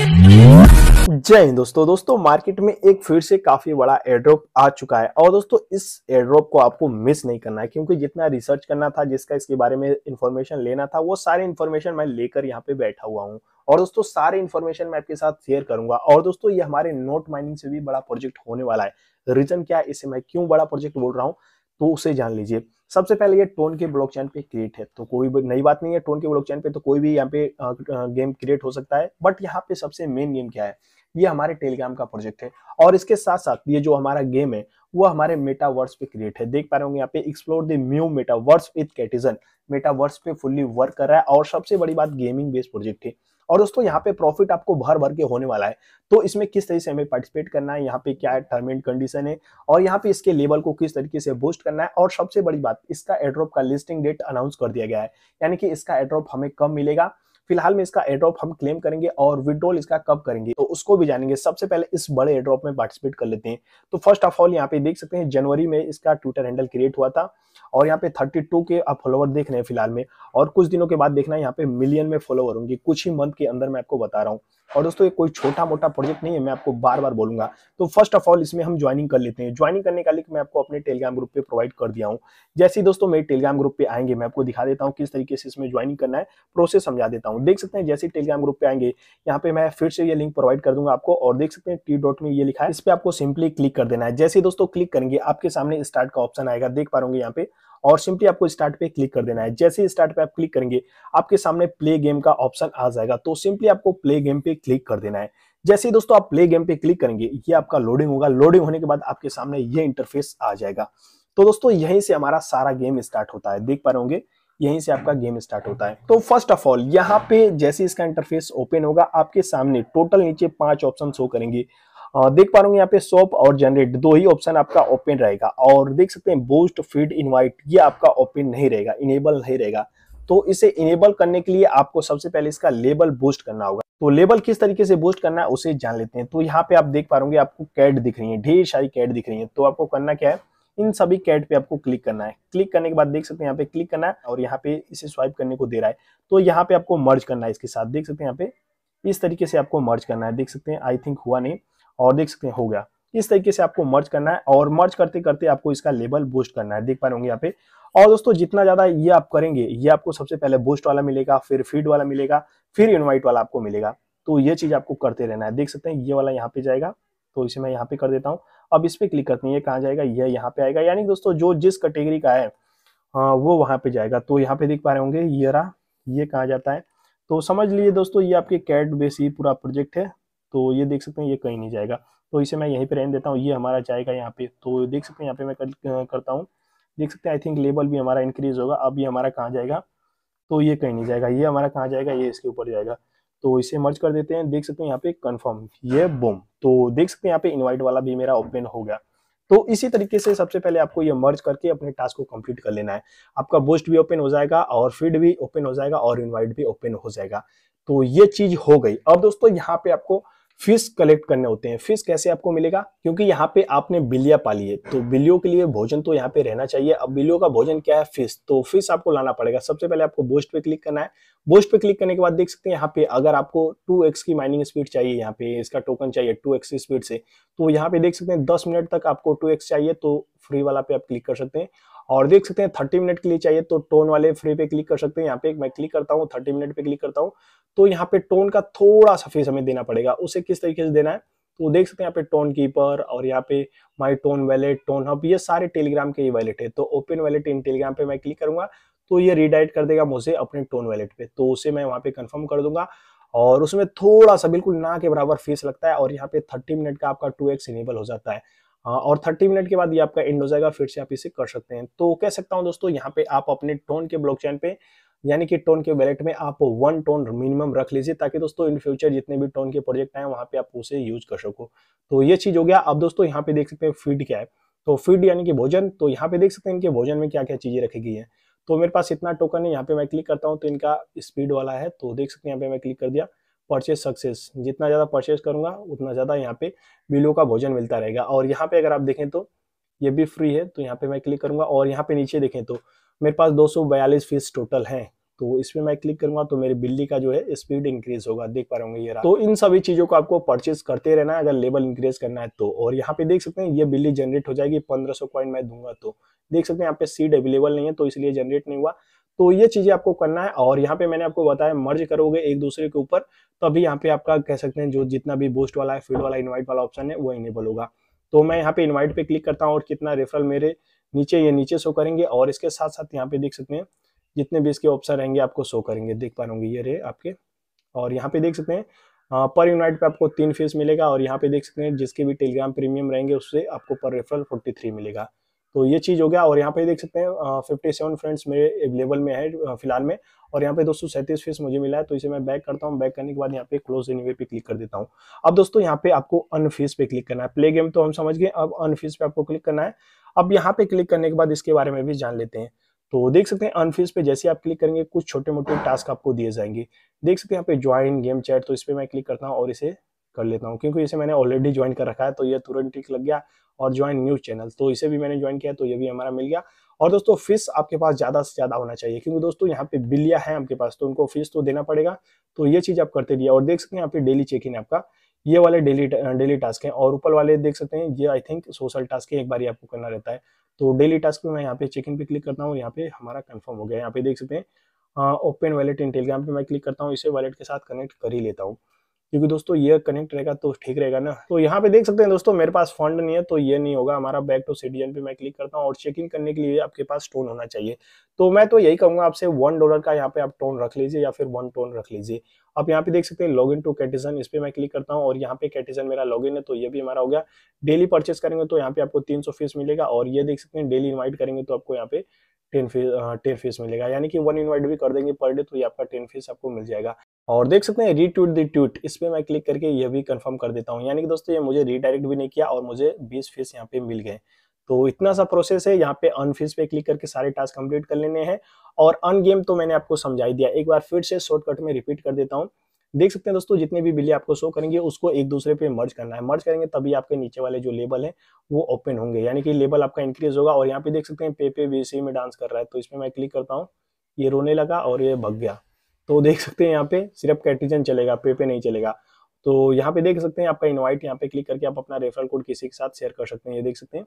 जय हिंद दोस्तों। दोस्तों, मार्केट में एक फिर से काफ़ी बड़ा एयरड्रॉप आ चुका है। और दोस्तों, इस एयरड्रॉप को आपको मिस नहीं करना है, क्योंकि जितना रिसर्च करना था, जिसका इसके बारे में इंफॉर्मेशन लेना था, वो सारे इन्फॉर्मेशन मैं लेकर यहाँ पे बैठा हुआ हूँ। और दोस्तों, सारे इन्फॉर्मेशन मैं आपके साथ शेयर करूँगा। और दोस्तों, ये हमारे नोट माइनिंग से भी बड़ा प्रोजेक्ट होने वाला है। रीजन क्या है इसे मैं क्यों बड़ा प्रोजेक्ट बोल रहा हूँ? तो उसे जान लीजिए। सबसे पहले ये टोन के ब्लॉक चैन पे क्रिएट है। तो कोई भी, नई बात नहीं है टोन के ब्लॉक चैन पे तो कोई भी यहाँ पे गेम क्रिएट हो सकता है। बट यहाँ पे सबसे मेन गेम क्या है? ये हमारे टेलीग्राम का प्रोजेक्ट है। और इसके साथ साथ ये जो हमारा गेम है वो हमारे मेटावर्स पे क्रिएट है। देख पा रहे होंगे यहाँ पे एक्सप्लोर द म्यू मेटावर्स विथ कैटिजन मेटावर्स पे फुल्ली वर्क कर रहा है और सबसे बड़ी बात गेमिंग बेस्ड प्रोजेक्ट है। और दोस्तों, यहाँ पे प्रॉफिट आपको भर भर के होने वाला है। तो इसमें किस तरीके से हमें पार्टिसिपेट करना है? यहाँ पे क्या टर्म एंड कंडीशन है। और यहाँ पे इसके लेवल को किस तरीके से बूस्ट करना है? और सबसे बड़ी बात, इसका एड्रॉप का लिस्टिंग डेट अनाउंस कर दिया गया है। यानी कि इसका एड्रॉप हमें कब मिलेगा? फ़िलहाल में इसका एड्रॉप हम क्लेम करेंगे और विड्रॉल इसका कब करेंगे तो उसको भी जानेंगे। सबसे पहले इस बड़े एड्रॉप में पार्टिसिपेट कर लेते हैं। तो फ़र्स्ट ऑफ़ ऑल यहाँ पे देख सकते हैं, जनवरी में इसका ट्विटर हैंडल क्रिएट हुआ था और यहाँ पे 32 के आप फॉलोवर देख रहे हैं फ़िलहाल में और कुछ दिनों के बाद देखना यहाँ पे मिलियन में फॉलोवर होंगे। कुछ ही मंथ के अंदर मैं आपको बता रहा हूँ। और दोस्तों, ये कोई छोटा मोटा प्रोजेक्ट नहीं है, मैं आपको बार बार बोलूँगा। तो फ़र्स्ट ऑफ़ ऑल इसमें हम ज्वाइनिंग कर लेते हैं। ज्वाइनिंग करने का लिंक मैं आपको अपने टेलीग्राम ग्रुप पे प्रोवाइड कर दिया हूँ। जैसे ही दोस्तों मेरे टेलीग्राम ग्रुप पे आएँगे, मैं आपको दिखा देता हूँ किस तरीके से इसमें ज्वाइनिंग करना है प्रोसेस समझा देता हूँ। देख सकते हैं, जैसे टेलीग्राम ग्रुप पे आएँगे, यहाँ पे मैं फिर से ये लिंक प्रोवाइड कर दूँगा आपको और देख सकते हैं टी डॉट में ये लिखा है। इस पर आपको सिंपली क्लिक कर देना है। जैसे दोस्तों क्लिक करेंगे, आपके सामने स्टार्ट का ऑप्शन आएगा। देख पा रहे यहाँ पे और सिंपली आपको स्टार्ट पे क्लिक कर देना है। जैसे ही स्टार्ट पे आप क्लिक करेंगे, आपके सामने प्ले गेम का ऑप्शन आ जाएगा। तो सिंपली आपको प्ले गेम पे क्लिक कर देना है। जैसे ही दोस्तों आप प्ले गेम पे क्लिक करेंगे, ये आपका लोडिंग होगा। लोडिंग होने के बाद आपके सामने ये इंटरफेस आ जाएगा। तो दोस्तों, यहीं से हमारा सारा गेम स्टार्ट होता है। देख पा रहे होंगे? यहीं से आपका गेम स्टार्ट होता है। तो फ़र्स्ट ऑफ़ ऑल यहाँ पे जैसे इसका इंटरफेस ओपन होगा, आपके सामने टोटल नीचे पाँच ऑप्शन शो करेंगे। देख पा रहे यहाँ पे सोप और जनरेट दो ही ऑप्शन आपका ओपन रहेगा। और देख सकते हैं बूस्ट फ़ीड इनवाइट ये आपका ओपन नहीं रहेगा इनेबल नहीं रहेगा। तो इसे इनेबल करने के लिए आपको सबसे पहले इसका लेबल बूस्ट करना होगा। तो लेबल किस तरीके से बूस्ट करना है, उसे जान लेते हैं। तो यहाँ पे आप देख पा रहे आपको कैट दिख रही है, ढेर सारी कैट दिख रही है। तो आपको करना क्या है, इन सभी कैट पे आपको क्लिक करना है। क्लिक करने के बाद देख सकते हैं यहाँ पे क्लिक करना है और यहाँ पे इसे स्वाइप करने को दे रहा है। तो यहाँ पे आपको मर्ज करना है इसके साथ। देख सकते हैं यहाँ पे इस तरीके से आपको मर्ज करना है। देख सकते हैं आई थिंक हुआ नहीं। और देख सकते हैं, हो गया। इस तरीके से आपको मर्ज करना है और मर्ज करते करते आपको इसका लेवल बूस्ट करना है। देख पा रहे होंगे यहाँ पे। और दोस्तों, जितना ज़्यादा ये आप करेंगे, ये आपको सबसे पहले बूस्ट वाला मिलेगा, फिर फ़ीड वाला मिलेगा, फिर इनवाइट वाला आपको मिलेगा। तो ये चीज़ आपको करते रहना है। देख सकते हैं, ये वाला यहाँ पे जाएगा। तो इसे मैं यहाँ पे कर देता हूँ। अब इस पर क्लिक करते हैं, ये कहाँ जाएगा? ये यहाँ पे आएगा। यानी दोस्तों, जो जिस कैटेगरी का है हाँ वो वहाँ पे जाएगा। तो यहाँ पे देख पा रहे होंगे, ये रहा, ये कहाँ जाता है? तो समझ लीजिए दोस्तों, ये आपके कैट बेस ही पूरा प्रोजेक्ट है। तो ये देख सकते हैं ये कहीं नहीं जाएगा। तो इसे मैं यहीं पे रहने देता हूँ ये हमारा जाएगा यहाँ पे। तो देख सकते हैं यहाँ पे मैं कर, करता हूँ। देख सकते हैं आई थिंक लेवल भी हमारा इंक्रीज होगा। अब ये हमारा कहाँ जाएगा? तो ये कहीं नहीं जाएगा। ये हमारा कहाँ जाएगा? ये इसके ऊपर जाएगा। तो इसे मर्ज कर देते हैं। देख सकते हैं यहाँ पे कंफर्म ये बोम तो देख सकते हैं यहाँ पे इनवाइट वाला भी मेरा ओपन हो गया। तो इसी तरीके से सबसे पहले आपको ये मर्ज करके अपने टास्क को कंप्लीट कर लेना है। आपका बोस्ट भी ओपन हो जाएगा और फ़ीड भी ओपन हो जाएगा और इनवाइट भी ओपन हो जाएगा। तो ये चीज़ हो गई। अब दोस्तों यहाँ पे आपको फ़िश कलेक्ट करने होते हैं। फ़िश कैसे आपको मिलेगा? क्योंकि यहाँ पे आपने बिलिया पाली है तो बिलियों के लिए भोजन तो यहाँ पे रहना चाहिए। अब बिलियों का भोजन क्या है? फ़िश। तो फ़िश आपको लाना पड़ेगा। सबसे पहले आपको बोस्ट पे क्लिक करना है। बोस्ट पे क्लिक करने के बाद देख सकते हैं यहाँ पे अगर आपको 2x की माइनिंग स्पीड चाहिए, यहाँ पे इसका टोकन चाहिए 2x की स्पीड से तो यहाँ पे देख सकते हैं 10 मिनट तक आपको 2x चाहिए तो फ्री वाला पे आप क्लिक कर सकते हैं। और देख सकते हैं थर्टी मिनट के लिए चाहिए तो टोन वाले फ्री पे क्लिक कर सकते हैं। यहाँ पे मैं क्लिक करता हूँ थर्टी मिनट पे क्लिक करता हूँ तो यहाँ पे टोन का थोड़ा सा फ़ीस हमें देना पड़ेगा, उसे किस तरीके से देना है? तो देख सकते हैं यहाँ पे टोन कीपर और यहाँ पे my TON wallet TON hub ये सारे टेलीग्राम के ही वैलेट है। तो ओपन वैलेट इन टेलीग्राम पे मैं क्लिक करूँगा तो ये रिडाइट कर देगा मुझे अपने टोन वैलेट पे। तो उसे मैं वहाँ पे कंफर्म कर दूँगा और उसमें थोड़ा सा बिल्कुल ना के बराबर फ़ीस लगता है और यहाँ पे थर्टी मिनट का आपका टू एक्स इनेबल हो जाता हाँ, और 30 मिनट के बाद ये आपका एंड हो जाएगा, फिर से आप इसे कर सकते हैं। तो कह सकता हूँ दोस्तों, यहाँ पे आप अपने टोन के ब्लॉकचेन पे, यानी कि टोन के वैलेट में आप वन टोन मिनिमम रख लीजिए, ताकि दोस्तों इन फ्यूचर जितने भी टोन के प्रोजेक्ट आए, वहाँ पे आप उसे यूज़ कर सको। तो ये चीज़ हो गया। अब दोस्तों, यहाँ पे देख सकते हैं फ़ीड क्या है। तो फ़ीड यानी कि भोजन तो यहाँ पे देख सकते हैं इनके भोजन में क्या क्या चीज़ें रखी गई है। तो मेरे पास इतना टोकन है, यहाँ पे मैं क्लिक करता हूँ तो इनका स्पीड वाला है तो देख सकते हैं यहाँ पे मैं क्लिक कर दिया। परचेज सक्सेस जितना ज़्यादा परचेज करूँगा, उतना ज़्यादा यहाँ पे बिलो का भोजन मिलता रहेगा। और यहाँ पे अगर आप देखें तो ये भी फ्री है तो यहाँ पे मैं क्लिक करूँगा। और यहाँ पे नीचे देखें तो मेरे पास दो फ़ीस टोटल है। तो इसमें मैं क्लिक करूँगा तो मेरी बिल्ली का जो है स्पीड इंक्रीज होगा। देख पा रहे ये रहा तो इन सभी चीज़ों को आपको परचेज करते रहना है, अगर लेवल इंक्रीज करना है तो। और यहाँ पे देख सकते हैं, ये बिल्ली जनरेट हो जाएगी। पंद्रह कॉइन मैं दूँगा तो। देख सकते हैं, यहाँ पे सीड अवेलेबल नहीं है तो इसलिए जनरेट नहीं हुआ। तो ये चीज़ें आपको करना है और यहाँ पे मैंने आपको बताया मर्ज करोगे एक दूसरे के ऊपर, तभी यहाँ पे आपका कह सकते हैं जो जितना भी बूस्ट वाला है फ़ीड वाला इन्वाइट वाला ऑप्शन है, वो इनेबल होगा। तो मैं यहाँ पे इन्वाइट पे क्लिक करता हूँ और कितना रेफरल मेरे नीचे, ये नीचे शो करेंगे और इसके साथ साथ यहाँ पे देख सकते हैं, जितने भी इसके ऑप्शन रहेंगे आपको शो करेंगे। देख पा ये रहे आपके। और यहाँ पे देख सकते हैं पर यूनाइट पे आपको तीन फ़ीस मिलेगा और यहाँ पे देख सकते हैं, जिसके भी टेलीग्राम प्रीमियम रहेंगे, उससे आपको पर रेफरल फोर्टी थ्री मिलेगा। तो ये चीज़ हो गया और यहाँ पे देख सकते हैं फिफ्टी सेवन फ्रेंड्स मेरे अवेलेबल में है फ़िलहाल में और यहाँ पे दोस्तों सैंतीस फ़ीस मुझे मिला है तो इसे मैं बैक करता हूँ। बैक करने के बाद यहाँ पे क्लोज एनीवे पे क्लिक कर देता हूँ। अब दोस्तों यहाँ पे आपको अन फ़ीस पे क्लिक करना है। प्ले गेम तो हम समझ गए, अब अन फ़ीस पे आपको क्लिक करना है। अब यहाँ पे क्लिक करने के बाद इसके बारे में भी जान लेते हैं। तो देख सकते हैं अनफीस पे जैसे आप क्लिक करेंगे, कुछ छोटे मोटे टास्क आपको दिए जाएँगे। देख सकते हैं यहाँ पे ज्वाइन गेम चैट तो इस पर मैं क्लिक करता हूँ और इसे कर लेता हूँ, क्योंकि इसे मैंने ऑलरेडी ज्वाइन कर रखा है तो ये तुरंत टिक लग गया और ज्वाइन न्यूज़ चैनल तो इसे भी मैंने ज्वाइन किया तो ये भी हमारा मिल गया। और दोस्तों फ़ीस आपके पास ज़्यादा से ज़्यादा होना चाहिए, क्योंकि दोस्तों, यहाँ पे बिलिया है आपके पास तो उनको फ़ीस तो देना पड़ेगा तो ये चीज़ आप करते रहिए। और देख सकते हैं यहाँ डेली चेक इन आपका, ये वाले डेली डेली टास्क हैं, और ऊपर वाले देख सकते हैं, ये आई थिंक सोशल टास्क एक बार आपको करना रहता है। तो डेली टास्क पे मैं यहाँ पे चेक इन पे क्लिक करता हूँ, यहाँ पे हमारा कंफर्म हो गया। यहाँ पे देख सकते हैं ओपन वैलेट इन टेलीग्राम पे मैं क्लिक करता हूँ, इसे वैलेट के साथ कनेक्ट कर ही लेता हूँ। क्योंकि दोस्तों ये कनेक्ट रहेगा तो ठीक रहेगा ना। तो यहाँ पे देख सकते हैं दोस्तों, मेरे पास फंड नहीं है तो ये नहीं होगा। हमारा बैक टू सिटीजन पे मैं क्लिक करता हूँ और चेक इन करने के लिए आपके पास टोन होना चाहिए। तो मैं तो यही कहूँगा आपसे वन डॉलर का यहाँ पे आप टोन रख लीजिए या फिर वन टोन रख लीजिए। आप यहाँ पे देख सकते हैं लॉग इन टू कैटिजन इस पर मैं क्लिक करता हूँ और यहाँ पे कैटिजन मेरा लॉग इन है तो ये भी हमारा हो गया। डेली परचेस करेंगे तो यहाँ पे आपको तीन सौ फ़ीस मिलेगा और ये देख सकते हैं डेली इन्वाइट करेंगे तो आपको यहाँ पे टेन फ़ीस टेन फ़ीस मिलेगा। यानी कि वन इन्वाइट भी कर देंगे पर डे तो ये आपका टेन फ़ीस आपको मिल जाएगा। और देख सकते हैं रीट्वीट दी ट्वीट इस पर मैं क्लिक करके ये भी कंफर्म कर देता हूँ। यानी कि दोस्तों, ये मुझे रीडायरेक्ट भी नहीं किया और मुझे बीस फ़ीस यहाँ पे मिल गए। तो इतना सा प्रोसेस है, यहाँ पे अन फ़ीस पे क्लिक करके सारे टास्क कंप्लीट कर लेने हैं। और अन गेम तो मैंने आपको समझाई दिया। एक बार फिर से शॉर्टकट में रिपीट कर देता हूँ। देख सकते हैं दोस्तों, जितने भी बिल्ली आपको शो करेंगे, उसको एक दूसरे पे मर्ज करना है। मर्ज करेंगे, तभी आपके नीचे वाले जो लेबल है, वो ओपन होंगे। यानी कि लेबल आपका इंक्रीज होगा और यहाँ पे देख सकते हैं पे पे बीसी में डांस कर रहा है। तो इसमें मैं क्लिक करता हूँ। ये रोने लगा और ये भग गया। तो देख सकते हैं यहाँ पे सिर्फ़ कैटिजन चलेगा, पे पे नहीं चलेगा। तो यहाँ पे देख सकते हैं आपका इनवाइट यहाँ पे क्लिक करके आप अपना रेफरल कोड किसी के साथ शेयर कर सकते हैं। ये देख सकते हैं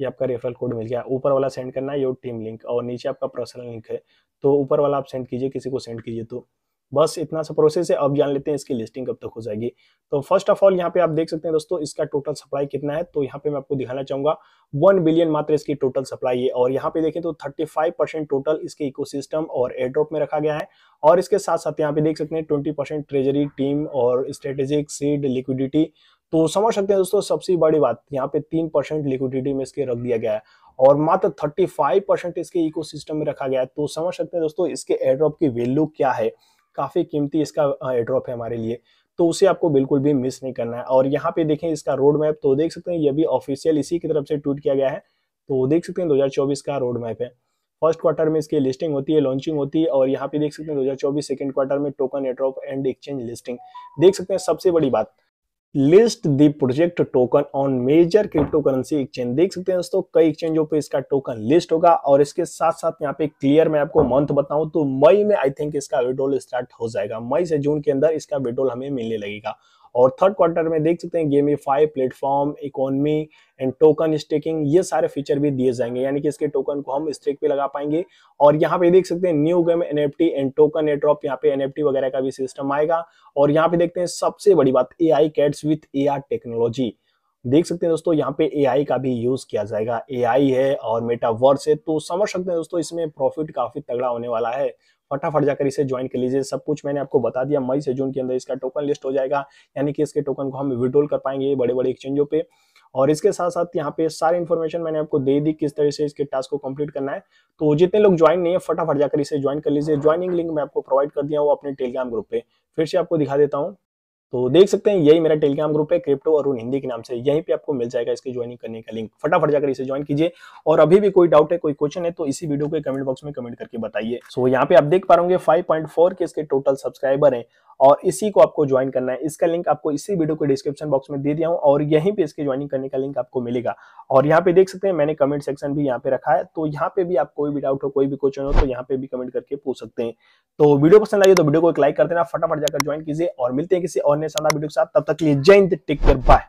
ये आपका रेफरल कोड मिल गया। ऊपर वाला सेंड करना है योर टीम लिंक और नीचे आपका पर्सनल लिंक है। तो ऊपर वाला आप सेंड कीजिए, किसी को सेंड कीजिए तो। बस इतना सा प्रोसेस है, अब जान लेते हैं इसकी लिस्टिंग कब तक हो जाएगी। तो फ़र्स्ट ऑफ़ ऑल यहाँ पे आप देख सकते हैं दोस्तों, इसका टोटल सप्लाई कितना है? तो यहाँ पे मैं आपको दिखाना चाहूँगा वन बिलियन मात्र इसकी टोटल सप्लाई है। और यहाँ पे देखें तो थर्टी फाइव परसेंट टोटल इसके इकोसिस्टम और एयरड्रॉप में रखा गया है। और इसके साथ साथ यहाँ पे देख सकते हैं ट्वेंटी परसेंट ट्रेजरी टीम और स्ट्रेटेजिक सीड लिक्विडिटी तो समझ सकते हैं दोस्तों, सबसे बड़ी बात, यहाँ पे तीन परसेंट लिक्विडिटी में इसके रख दिया गया है। और मात्र थर्टी फाइव परसेंट इसके इकोसिस्टम में रखा गया है। तो समझ सकते हैं दोस्तों, इसके एयरड्रॉप की वैल्यू क्या है? काफ़ी कीमती इसका एड्रॉप है हमारे लिए तो उसे आपको बिल्कुल भी मिस नहीं करना है। और यहाँ पे देखें इसका रोड मैप तो देख सकते हैं ये भी ऑफिशियल इसी की तरफ़ से ट्वीट किया गया है तो देख सकते हैं 2024 का रोड मैप है। फ़र्स्ट क्वार्टर में इसकी लिस्टिंग होती है लॉन्चिंग होती है, और यहाँ पे देख सकते हैं 2024 सेकंड क्वार्टर में token airdrop and exchange listing देख सकते हैं सबसे बड़ी बात list the project token on major cryptocurrency exchange. देख सकते हैं दोस्तों, कई एक्सचेंजों पे इसका टोकन लिस्ट होगा और इसके साथ साथ यहाँ पे क्लियर मैं आपको मंथ बताऊँ तो मई में आई थिंक इसका विड्रोल स्टार्ट हो जाएगा। मई से जून के अंदर इसका विड्रोल हमें मिलने लगेगा। और थर्ड क्वार्टर में देख सकते हैं gamify platform economy and token staking ये सारे फीचर भी दिए जाएँगे। यानी कि इसके टोकन को हम स्टेक पे लगा पाएँगे। और यहाँ पे देख सकते हैं new game NFT and token airdrop यहाँ पे एनएफटी वगैरह का भी सिस्टम आएगा। और यहाँ पे देखते हैं सबसे बड़ी बात A I cats with A technology देख सकते हैं दोस्तों, यहाँ पे एआई का भी यूज़ किया जाएगा। एआई है और मेटावर्स है तो समझ सकते हैं दोस्तों, इसमें प्रॉफिट काफ़ी तगड़ा होने वाला है। फटाफट जाकर इसे ज्वाइन कर लीजिए। सब कुछ मैंने आपको बता दिया। मई से जून के अंदर इसका टोकन लिस्ट हो जाएगा। यानी कि इसके टोकन को हम विड्रोल कर पाएँगे बड़े बड़े एक्सचेंजों पे। और इसके साथ साथ यहाँ पे सारी इन्फॉर्मेशन मैंने आपको दे दी किस तरह से इसके टास्क को कंप्लीट करना है। तो जितने लोग ज्वाइन नहीं है, फटाफट जाकर इसे ज्वाइन कर लीजिए। ज्वाइनिंग लिंक मैं आपको प्रोवाइड कर दिया वो अपने टेलीग्राम ग्रुप पे। फिर से आपको दिखा देता हूँ। तो देख सकते हैं, यही मेरा टेलीग्राम ग्रुप है क्रिप्टो अरुण हिंदी के नाम से। यहीं पे आपको मिल जाएगा इसके ज्वाइनिंग करने का लिंक फटाफट जाकर इसे ज्वाइन कीजिए। और अभी भी कोई डाउट है, कोई क्वेश्चन है तो इसी वीडियो के कमेंट बॉक्स में कमेंट करके बताइए। सो यहाँ पे आप देख पा रहे 5.4 के इसके टोटल सब्सक्राइबर हैं। और इसी को आपको ज्वाइन करना है। इसका लिंक आपको इसी वीडियो को डिस्क्रिप्शन बॉक्स में दे दिया हूँ और यहीं पे इसके ज्वाइनिंग करने का लिंक आपको मिलेगा। और यहाँ पे देख सकते हैं, मैंने कमेंट सेक्शन भी यहाँ पे रखा है। तो यहाँ पे भी आप कोई भी डाउट हो, कोई भी क्वेश्चन हो तो यहाँ पे भी कमेंट करके पूछ सकते हैं। तो वीडियो पसंद आई तो वीडियो को एक लाइक कर देना, फटाफट जाकर ज्वाइन कीजिए और मिलते हैं किसी और नए शानदार वीडियो के साथ। तब तक लिए जय हिंद टेक केयर बाय